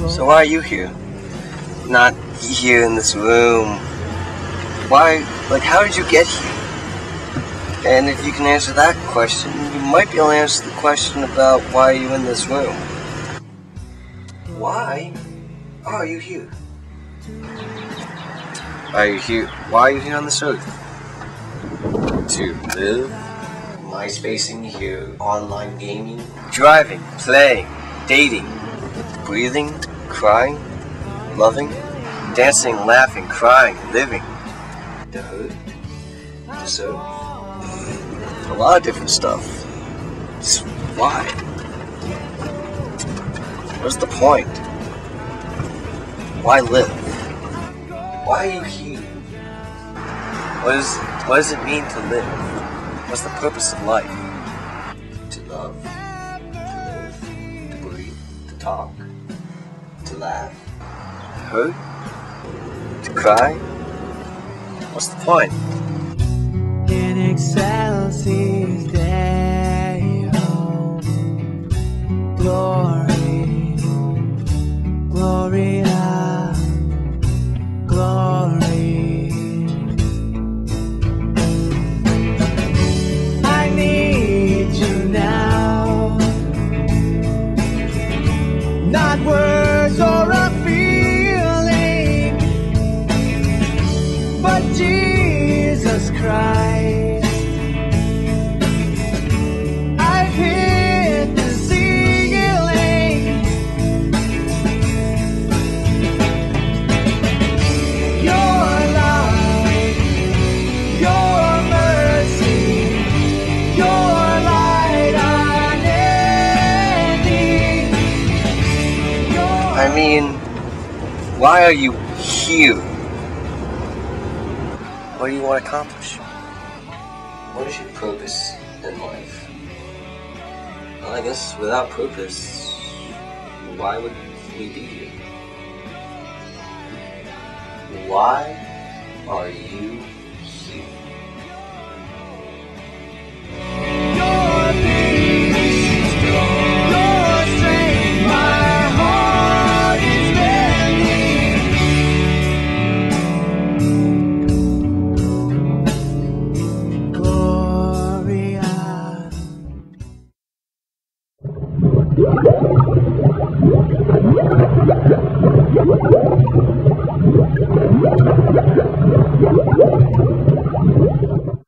why are you here? Not here in this room. Why, like, how did you get here? And if you can answer that question, you might be able to answer the question about why are you in this room. Why are you here? Are you here? Why are you here on this earth? To live? MySpacing here, online gaming, driving, playing, dating, breathing, crying, loving, dancing, laughing, crying, living, hurt, to serve. A lot of different stuff. Why? What's the point? Why live? Why are you here? What, is, what does it mean to live? What's the purpose of life? To love, to live, to breathe, to talk, laugh, to hurt, to cry? What's the point? I mean, why are you here? What do you want to accomplish? What is your purpose in life? Well, I guess without purpose, why would we be here? Why are you Thank.